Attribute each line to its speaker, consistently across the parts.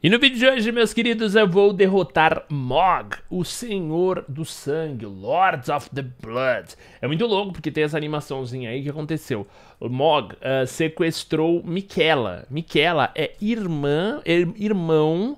Speaker 1: E no vídeo de hoje, meus queridos, eu vou derrotar Mog, o Senhor do Sangue, Lords of the Blood. É muito louco porque tem essa animaçãozinha aí que aconteceu. O Mog uh, sequestrou Miquela. Miquela é irmã, irmão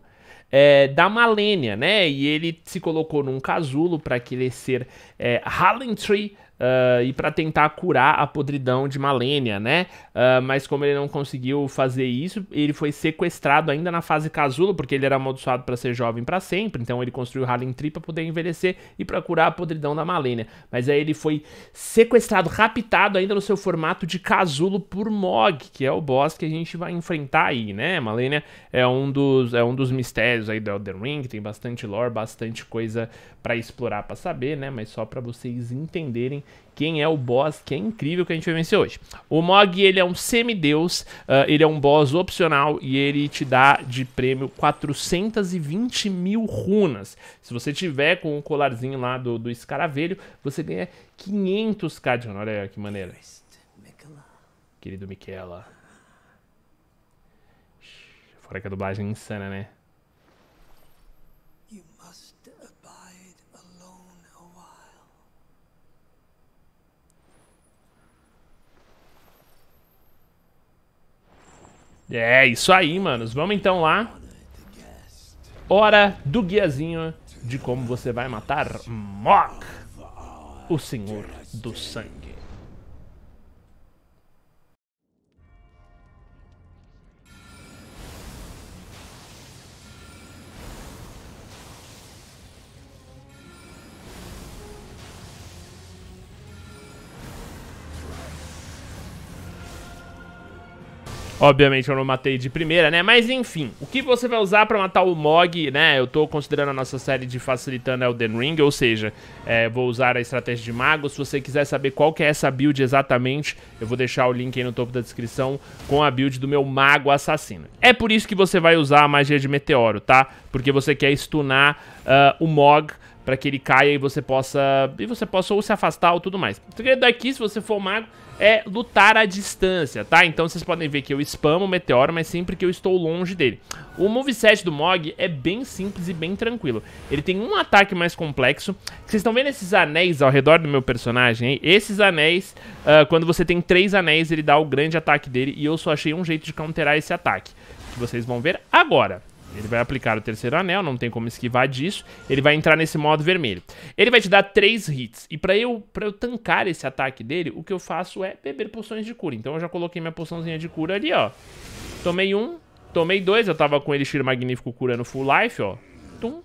Speaker 1: é, da Malenia, né? E ele se colocou num casulo para querer ser é, Hallentree uh, e para tentar curar a podridão de Malenia, né? Uh, mas como ele não conseguiu fazer isso, ele foi sequestrado ainda na fase casulo, porque ele era amaldiçoado para ser jovem para sempre. Então ele construiu Harlem Tree para poder envelhecer e para curar a podridão da Malenia. Mas aí ele foi sequestrado, raptado ainda no seu formato de casulo por Mog, que é o boss que a gente vai enfrentar aí, né? Malenia é um dos é um dos mistérios aí do Elden Ring, tem bastante lore, bastante coisa para explorar, para saber, né? Mas só para vocês entenderem quem é o boss, que é incrível que a gente vai vencer hoje. O Mog, ele é um semideus, uh, ele é um boss opcional e ele te dá de prêmio 420 mil runas. Se você tiver com o colarzinho lá do, do escaravelho, você ganha 500k de honra. Olha que maneira. Querido Miquela. Fora que a dublagem é insana, né? É, isso aí, manos. Vamos então lá. Hora do guiazinho de como você vai matar Mok, o Senhor do Sangue. Obviamente eu não matei de primeira, né? Mas enfim, o que você vai usar pra matar o Mog, né? Eu tô considerando a nossa série de facilitando Elden Ring, ou seja, é, vou usar a estratégia de mago. Se você quiser saber qual que é essa build exatamente, eu vou deixar o link aí no topo da descrição com a build do meu mago assassino. É por isso que você vai usar a magia de meteoro, tá? Porque você quer stunar uh, o Mog para que ele caia e você possa e você possa ou se afastar ou tudo mais. O segredo aqui, se você for mago, é lutar à distância, tá? Então vocês podem ver que eu spamo o meteoro, mas sempre que eu estou longe dele. O moveset do Mog é bem simples e bem tranquilo. Ele tem um ataque mais complexo. Vocês estão vendo esses anéis ao redor do meu personagem? Hein? Esses anéis, uh, quando você tem três anéis, ele dá o grande ataque dele e eu só achei um jeito de counterar esse ataque. Que vocês vão ver agora. Ele vai aplicar o terceiro anel, não tem como esquivar disso. Ele vai entrar nesse modo vermelho. Ele vai te dar três hits. E pra eu, pra eu tancar esse ataque dele, o que eu faço é beber poções de cura. Então eu já coloquei minha poçãozinha de cura ali, ó. Tomei um, tomei dois. Eu tava com Elixir Magnífico curando full life, ó. Tum.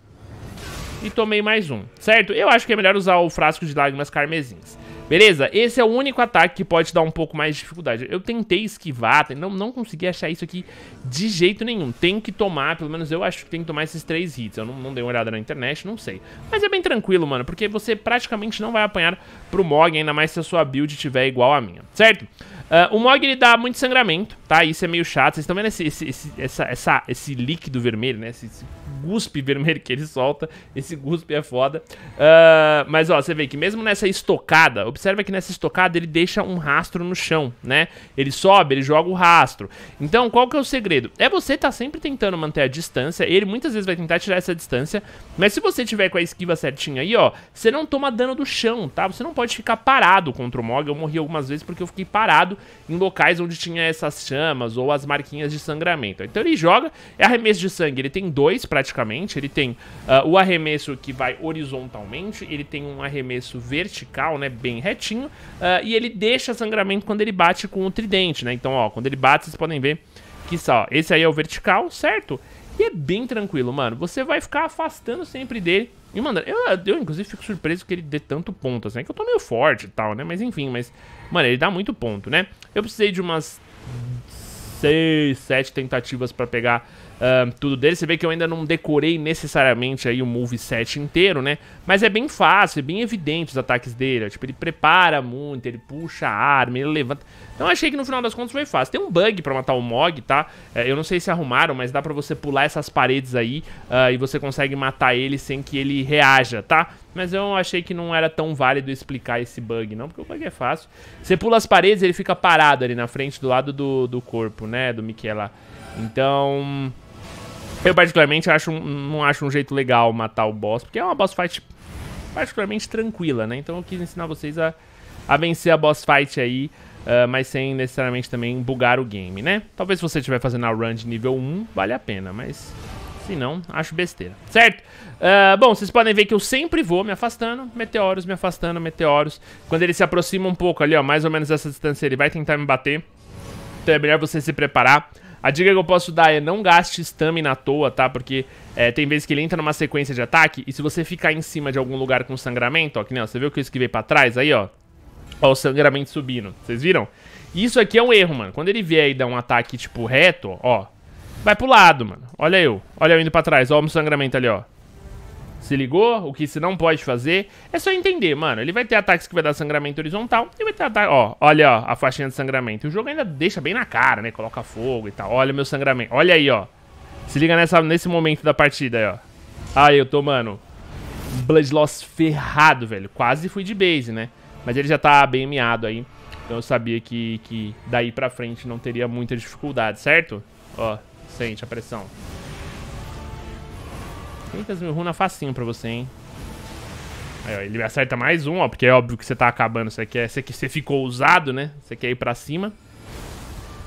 Speaker 1: E tomei mais um, certo? Eu acho que é melhor usar o frasco de lágrimas carmesins. Beleza? Esse é o único ataque que pode dar um pouco mais de dificuldade. Eu tentei esquivar, não, não consegui achar isso aqui de jeito nenhum. Tenho que tomar, pelo menos eu acho que tem que tomar esses três hits. Eu não, não dei uma olhada na internet, não sei. Mas é bem tranquilo, mano, porque você praticamente não vai apanhar pro Mog, ainda mais se a sua build tiver igual a minha, certo? Uh, o Mog ele dá muito sangramento, tá? Isso é meio chato. Vocês estão vendo esse, esse, esse, essa, essa, esse líquido vermelho, né? Esse, esse guspe vermelho que ele solta. Esse guspe é foda. Uh, mas, ó, você vê que mesmo nessa estocada, observa que nessa estocada ele deixa um rastro no chão, né? Ele sobe, ele joga o rastro. Então, qual que é o segredo? É você tá sempre tentando manter a distância. Ele muitas vezes vai tentar tirar essa distância. Mas se você tiver com a esquiva certinha aí, ó, você não toma dano do chão, tá? Você não pode ficar parado contra o Mog. Eu morri algumas vezes porque eu fiquei parado em locais onde tinha essas chamas ou as marquinhas de sangramento. Então ele joga, é arremesso de sangue. Ele tem dois praticamente. Ele tem uh, o arremesso que vai horizontalmente, ele tem um arremesso vertical, né, bem retinho, uh, e ele deixa sangramento quando ele bate com o tridente, né? Então, ó, quando ele bate, vocês podem ver que só, esse aí é o vertical, certo? E é bem tranquilo, mano. Você vai ficar afastando sempre dele. E, mano, eu, eu inclusive fico surpreso que ele dê tanto ponto, assim. É que eu tô meio forte e tal, né? Mas enfim, mas... Mano, ele dá muito ponto, né? Eu precisei de umas... Seis, sete tentativas pra pegar uh, tudo dele. Você vê que eu ainda não decorei necessariamente aí o moveset inteiro, né? Mas é bem fácil, é bem evidente os ataques dele. Tipo, ele prepara muito, ele puxa a arma, ele levanta... Então achei que no final das contas foi fácil. Tem um bug pra matar o Mog, tá? É, eu não sei se arrumaram, mas dá pra você pular essas paredes aí uh, e você consegue matar ele sem que ele reaja, tá? Mas eu achei que não era tão válido explicar esse bug, não, porque o bug é fácil. Você pula as paredes ele fica parado ali na frente, do lado do, do corpo, né, do Miquela. Então... Eu particularmente acho, não acho um jeito legal matar o boss, porque é uma boss fight particularmente tranquila, né? Então eu quis ensinar vocês a, a vencer a boss fight aí, uh, mas sem necessariamente também bugar o game, né? Talvez se você estiver fazendo a run de nível 1, vale a pena, mas se não, acho besteira, certo? Uh, bom, vocês podem ver que eu sempre vou me afastando, meteoros, me afastando, meteoros. Quando ele se aproxima um pouco ali, ó, mais ou menos essa distância, ele vai tentar me bater. Então é melhor você se preparar. A dica que eu posso dar é não gaste stamina à toa, tá? Porque é, tem vezes que ele entra numa sequência de ataque e se você ficar em cima de algum lugar com sangramento, ó, que nem, ó, você viu que eu esquivei pra trás aí, ó? Ó, o sangramento subindo, vocês viram? Isso aqui é um erro, mano. Quando ele vier e dar um ataque, tipo, reto, ó, vai pro lado, mano. Olha eu, olha eu indo pra trás, ó o sangramento ali, ó. Se ligou? O que você não pode fazer é só entender, mano. Ele vai ter ataques que vai dar sangramento horizontal e vai ter ataque... Ó, olha, ó, a faixinha de sangramento. O jogo ainda deixa bem na cara, né? Coloca fogo e tal. Olha o meu sangramento. Olha aí, ó. Se liga nessa, nesse momento da partida aí, ó. Aí, eu tô, mano... Blood Loss ferrado, velho. Quase fui de base, né? Mas ele já tá bem miado aí. Então eu sabia que, que daí pra frente não teria muita dificuldade, certo? Ó, sente a pressão. 500 mil runa facinho pra você, hein? Aí, ó, ele acerta mais um, ó, porque é óbvio que você tá acabando. Você, quer, você, você ficou usado, né? Você quer ir pra cima.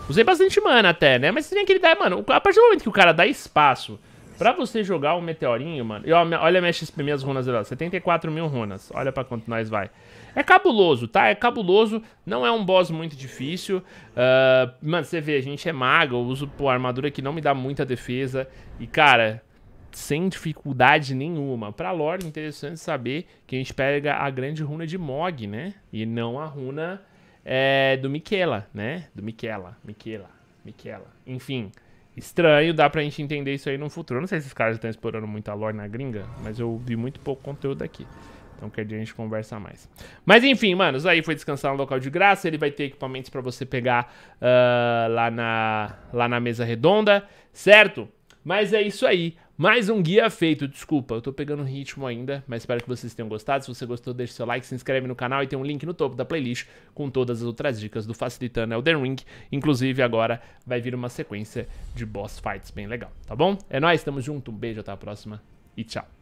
Speaker 1: Usei bastante mana até, né? Mas tem que dar, mano, a partir do momento que o cara dá espaço pra você jogar um meteorinho, mano... E olha minha XP, minhas runas ó, 74 mil runas. Olha pra quanto nós vai. É cabuloso, tá? É cabuloso, não é um boss muito difícil. Uh, mano, você vê, a gente é mago, eu uso, pô, armadura que não me dá muita defesa. E, cara, sem dificuldade nenhuma. Pra lore, interessante saber que a gente pega a grande runa de Mog, né? E não a runa é, do Miquela, né? Do Miquela, Miquela, Miquela. Enfim, estranho, dá pra gente entender isso aí no futuro. Eu não sei se esses caras estão explorando muito a lore na gringa, mas eu vi muito pouco conteúdo aqui. Então quer dizer, a gente conversa mais. Mas enfim, manos, aí foi descansar no local de graça. Ele vai ter equipamentos pra você pegar uh, lá, na, lá na mesa redonda, certo? Mas é isso aí. Mais um guia feito, desculpa, eu tô pegando ritmo ainda, mas espero que vocês tenham gostado. Se você gostou, deixe seu like, se inscreve no canal e tem um link no topo da playlist com todas as outras dicas do Facilitando Elden Ring. Inclusive agora vai vir uma sequência de boss fights bem legal, tá bom? É nóis, tamo junto, um beijo, até a próxima e tchau.